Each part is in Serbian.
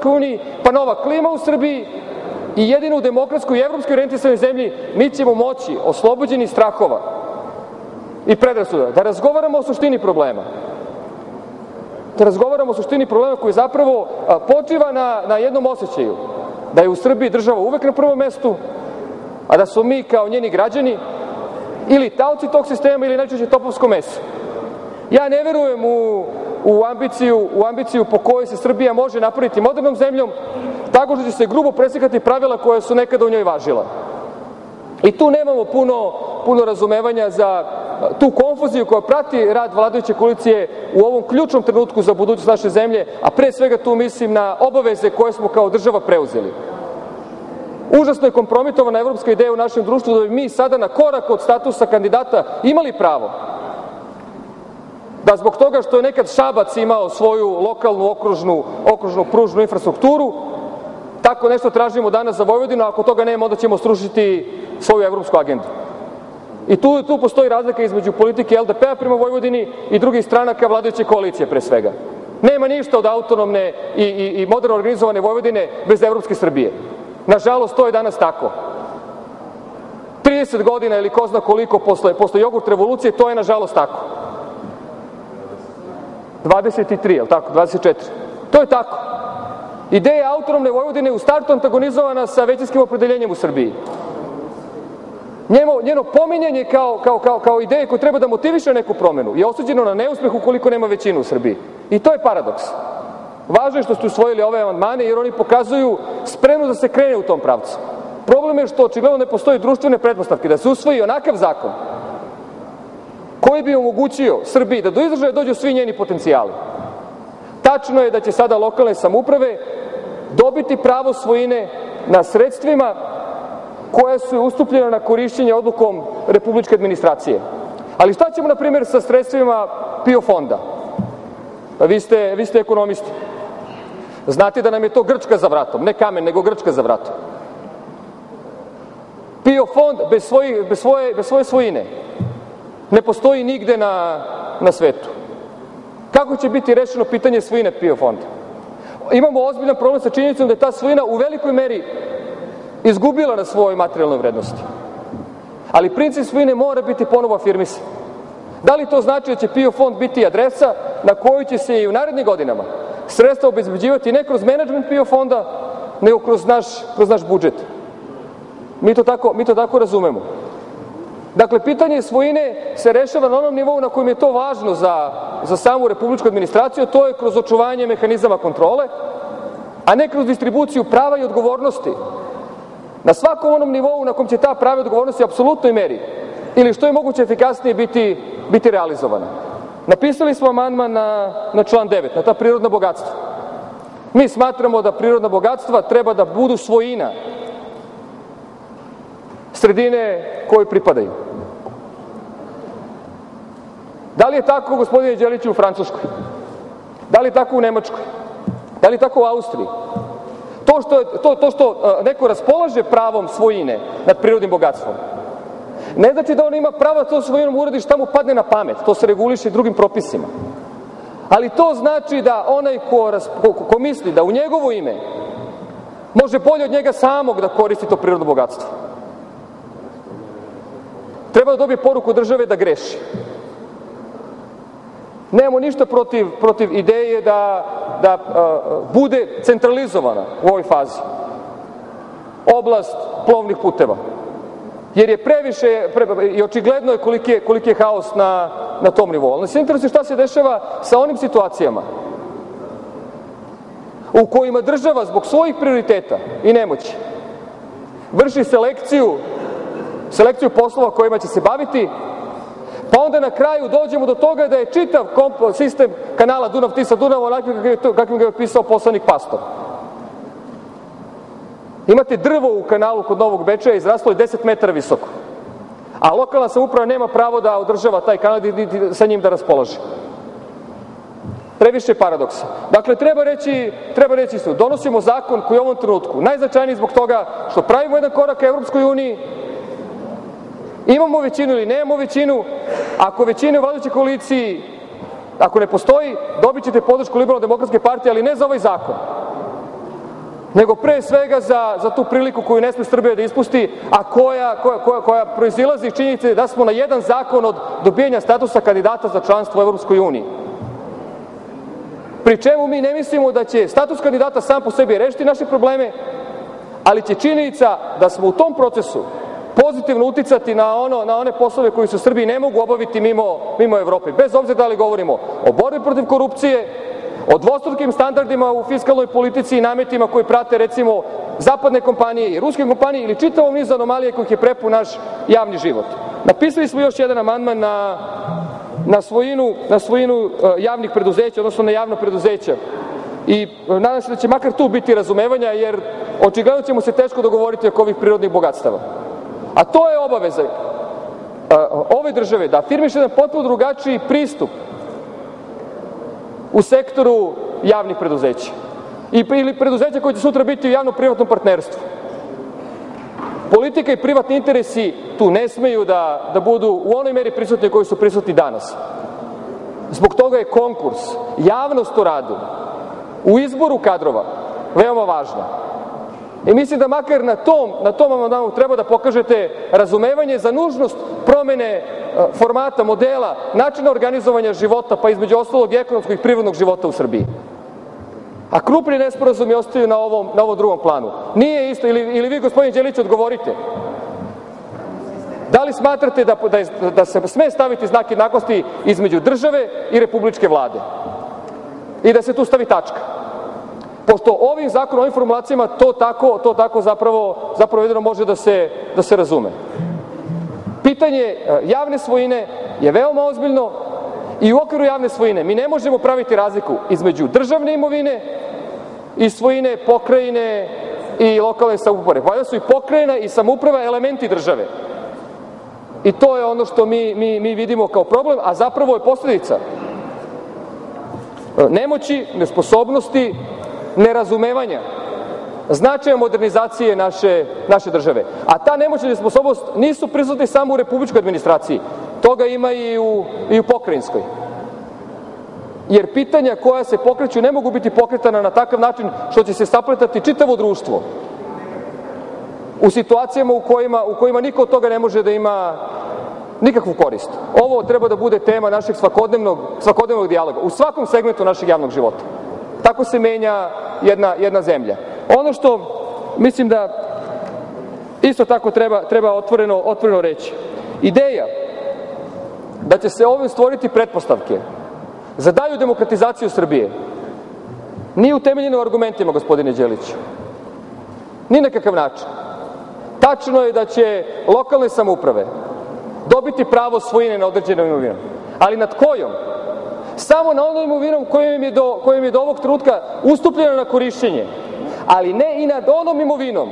Evropskoj uniji, pa nova klima u Srbiji i jedino u demokratskoj i evropskoj orijentisanoj zemlji mi ćemo moći, oslobođeni strahova i predrasuda, da razgovaramo o suštini problema. Da razgovaramo o suštini problema koji zapravo počiva na, na jednom osjećaju da je u Srbiji država uvek na prvom mestu, a da su mi kao njeni građani ili taoci tog sistema ili najčešće topovsko meso. Ja ne verujem u, u, ambiciju, u ambiciju po kojoj se Srbija može napraviti modernom zemljom, tako što će se grubo presikati pravila koja su nekada u njoj važila. I tu nemamo puno, puno razumevanja za tu konfuziju koja prati rad vladajuće koalicije u ovom ključnom trenutku za budućnost naše zemlje, a pre svega tu mislim na obaveze koje smo kao država preuzeli. Užasno je kompromitovana evropska ideja u našem društvu da bi mi sada na korak od statusa kandidata imali pravo da zbog toga što je nekad Šabac imao svoju lokalnu okružnu, okružnu pružnu infrastrukturu, tako nešto tražimo danas za Vojvodinu, a ako toga nema, onda ćemo srušiti svoju evropsku agendu. I tu, tu postoji razlika između politike LDP-a prema Vojvodini i drugih stranaka vladajuće koalicije pre svega. Nema ništa od autonomne i, i, i moderno organizovane Vojvodine bez Evropske Srbije. Nažalost, to je danas tako. 30 godina ili ko zna koliko posle, posle jogurt revolucije, to je nažalost tako. 23, je li tako? 24. To je tako. Ideja autonomne Vojvodine u startu antagonizovana sa većinskim opredeljenjem u Srbiji. Njeno, njeno pominjanje kao, kao, kao, kao ideje koje treba da motiviše neku promenu je osuđeno na neuspeh ukoliko nema većinu u Srbiji. I to je paradoks. Važno je što ste usvojili ove amandmane jer oni pokazuju spremnu da se krene u tom pravcu. Problem je što očigledno ne postoji društvene pretpostavke da se usvoji onakav zakon koji bi omogućio Srbiji da do izražaja dođu svi njeni potencijali. Tačno je da će sada lokalne samuprave dobiti pravo svojine na sredstvima koja su ustupljena na korišćenje odlukom republičke administracije. Ali šta ćemo, na primjer, sa sredstvima PIO fonda? Pa vi ste, vi ste ekonomisti. Znate da nam je to Grčka za vratom, ne kamen, nego Grčka za vratom. PIO fond bez, svoji, bez, svoje, bez svoje svojine ne postoji nigde na, na svetu. Kako će biti rešeno pitanje svojine PIO fonda? Imamo ozbiljan problem sa činjenicom da je ta svojina u velikoj meri izgubila na svojoj materijalnoj vrednosti. Ali princip svojine mora biti ponovo afirmisan. Da li to znači da će PIO fond biti adresa na koju će se i u narednim godinama sredstva obezbeđivati ne kroz menadžment PIO fonda, nego kroz naš, kroz naš budžet? Mi to, tako, mi to tako razumemo. Dakle, pitanje svojine se rešava na onom nivou na kojem je to važno za, za samu republičku administraciju, to je kroz očuvanje mehanizama kontrole, a ne kroz distribuciju prava i odgovornosti na svakom onom nivou na kom će ta prava i odgovornosti apsolutnoj meri ili što je moguće efikasnije biti, biti realizovana. Napisali smo amandman na, na član 9, na ta prirodna bogatstva. Mi smatramo da prirodna bogatstva treba da budu svojina sredine kojoj pripadaju. Da li je tako, gospodine Đeliću, u Francuskoj? Da li je tako u Nemačkoj? Da li je tako u Austriji? To što, to, to što neko raspolaže pravom svojine nad prirodnim bogatstvom, ne znači da on ima pravo da to svojinom uradi šta mu padne na pamet. To se reguliše drugim propisima. Ali to znači da onaj ko, ko, ko misli da u njegovo ime može bolje od njega samog da koristi to prirodno bogatstvo. Treba da dobije poruku države da greši. Nemamo ništa protiv, protiv ideje da, da uh, bude centralizovana u ovoj fazi oblast plovnih puteva. Jer je previše pre, i očigledno je koliki je, koliki je haos na, na tom nivou. Ali nas interesuje šta se dešava sa onim situacijama u kojima država zbog svojih prioriteta i nemoći vrši selekciju selekciju poslova kojima će se baviti, pa onda na kraju dođemo do toga da je čitav sistem kanala Dunav-Tisa-Dunav onakvim kakvim ga je opisao poslanik Pastor. Imate drvo u kanalu kod Novog Bečeja, izraslo je 10 metara visoko. A lokalna samouprava nema pravo da održava taj kanal i sa njim da raspolaže. Previše paradoksa. Dakle, treba reći, treba reći su, donosimo zakon koji je u ovom trenutku najznačajniji zbog toga što pravimo jedan korak ka Evropskoj uniji, Imamo većinu ili nemamo većinu, ako većine u vladajućoj koaliciji, ako ne postoji, dobit ćete podršku Liberalno-demokratske partije, ali ne za ovaj zakon, nego pre svega za, za tu priliku koju ne sme Srbija da ispusti, a koja, koja, koja, koja proizilazi iz činjenice da smo na jedan zakon od dobijanja statusa kandidata za članstvo u Evropskoj uniji. Pri čemu mi ne mislimo da će status kandidata sam po sebi rešiti naše probleme, ali će činjenica da smo u tom procesu pozitivno uticati na, ono, na one poslove koji se u Srbiji ne mogu obaviti mimo, mimo Evrope. Bez obzira da li govorimo o borbi protiv korupcije, o dvostrukim standardima u fiskalnoj politici i nametima koji prate recimo zapadne kompanije i ruske kompanije ili čitavom nizu anomalije kojih je prepu naš javni život. Napisali smo još jedan amandman na, na svojinu, na svojinu uh, javnih preduzeća, odnosno na javno preduzeća. I uh, nadam se da će makar tu biti razumevanja, jer očigledno ćemo se teško dogovoriti oko ovih prirodnih bogatstava. A to je obaveza ove države da afirmiše jedan potpuno drugačiji pristup u sektoru javnih preduzeća. I, ili preduzeća koje će sutra biti u javno-privatnom partnerstvu. Politika i privatni interesi tu ne smeju da, da budu u onoj meri prisutni koji su prisutni danas. Zbog toga je konkurs, javnost u radu, u izboru kadrova veoma važna. I mislim da makar na tom, na tom amandmanu treba da pokažete razumevanje za nužnost promene e, formata, modela, načina organizovanja života, pa između ostalog i ekonomskog i prirodnog života u Srbiji. A krupni nesporazumi ostaju na ovom, na ovom drugom planu. Nije isto, ili, ili vi, gospodin Đelić, odgovorite. Da li smatrate da, da, da se sme staviti znak jednakosti između države i republičke vlade? I da se tu stavi tačka? Pošto ovim zakonom, ovim formulacijama to tako, to tako zapravo, zapravo jedino može da se, da se razume. Pitanje e, javne svojine je veoma ozbiljno i u okviru javne svojine mi ne možemo praviti razliku između državne imovine i svojine pokrajine i lokalne samouprave. Valjda su i pokrajina i samouprava elementi države. I to je ono što mi, mi, mi vidimo kao problem, a zapravo je posledica e, nemoći, nesposobnosti, nerazumevanja značaja modernizacije naše, naše države. A ta nemoćna nesposobnost nisu prisutni samo u republičkoj administraciji. Toga ima i u, i u pokrajinskoj. Jer pitanja koja se pokreću ne mogu biti pokretana na takav način što će se sapletati čitavo društvo u situacijama u kojima, u kojima niko od toga ne može da ima nikakvu korist. Ovo treba da bude tema našeg svakodnevnog, svakodnevnog dijaloga u svakom segmentu našeg javnog života. Tako se menja jedna, jedna zemlja. Ono što mislim da isto tako treba, treba otvoreno, otvoreno reći. Ideja da će se ovim stvoriti pretpostavke za dalju demokratizaciju Srbije nije utemeljena u argumentima, gospodine Đeliću. Ni na kakav način. Tačno je da će lokalne samouprave dobiti pravo svojine na određenom imovinom. Ali nad kojom? Samo na onom imovinom kojom je do, kojom je do ovog trenutka ustupljeno na korišćenje. Ali ne i nad onom imovinom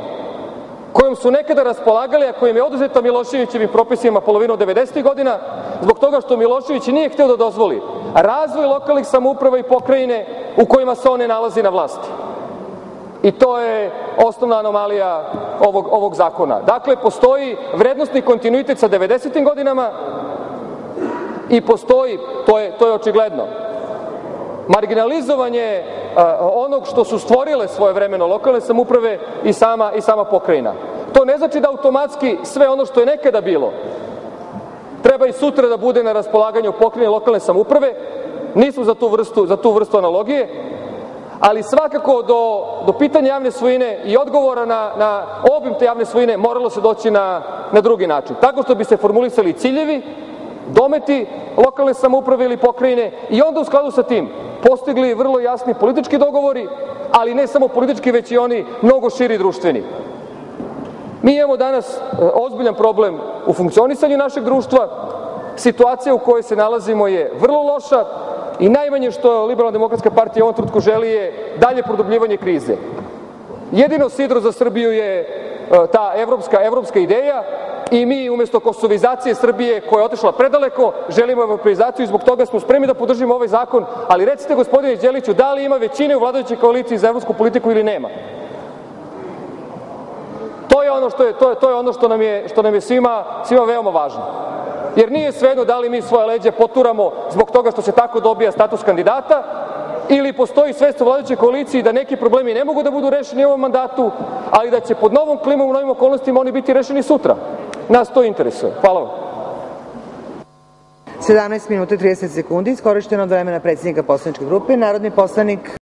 kojom su nekada raspolagali, a kojim je oduzeta Miloševićevim propisima polovinom 90. godina, zbog toga što Milošević nije hteo da dozvoli razvoj lokalnih samouprava i pokrajine u kojima se one nalazi na vlasti. I to je osnovna anomalija ovog, ovog zakona. Dakle, postoji vrednostni kontinuitet sa 90. godinama i postoji, to je, to je očigledno, marginalizovanje a, onog što su stvorile svoje vremeno lokalne samuprave i sama, i sama pokrajina. To ne znači da automatski sve ono što je nekada bilo treba i sutra da bude na raspolaganju pokrajine lokalne samuprave. Nismo za tu vrstu, za tu vrstu analogije, ali svakako do, do pitanja javne svojine i odgovora na, na obim te javne svojine moralo se doći na, na drugi način. Tako što bi se formulisali ciljevi, dometi lokalne samouprave ili pokrajine i onda u skladu sa tim postigli vrlo jasni politički dogovori, ali ne samo politički, već i oni mnogo širi društveni. Mi imamo danas e, ozbiljan problem u funkcionisanju našeg društva, situacija u kojoj se nalazimo je vrlo loša i najmanje što Liberalna demokratska partija u ovom trenutku želi je dalje produbljivanje krize. Jedino sidro za Srbiju je e, ta evropska, evropska ideja, i mi umesto kosovizacije Srbije koja je otišla predaleko, želimo evropeizaciju i zbog toga smo spremni da podržimo ovaj zakon, ali recite gospodine Đeliću, da li ima većine u vladajućoj koaliciji za evropsku politiku ili nema? To je ono što je to je to je ono što nam je što nam je svima svima veoma važno. Jer nije svejedno da li mi svoje leđe poturamo zbog toga što se tako dobija status kandidata ili postoji svest u vladajućoj koaliciji da neki problemi ne mogu da budu rešeni u ovom mandatu, ali da će pod novom klimom u novim okolnostima oni biti rešeni sutra. Nas to interesuje. Hvala vam. 17 minuta i 30 sekundi iskorišteno od vremena predsednika poslaničke grupe. Narodni poslanik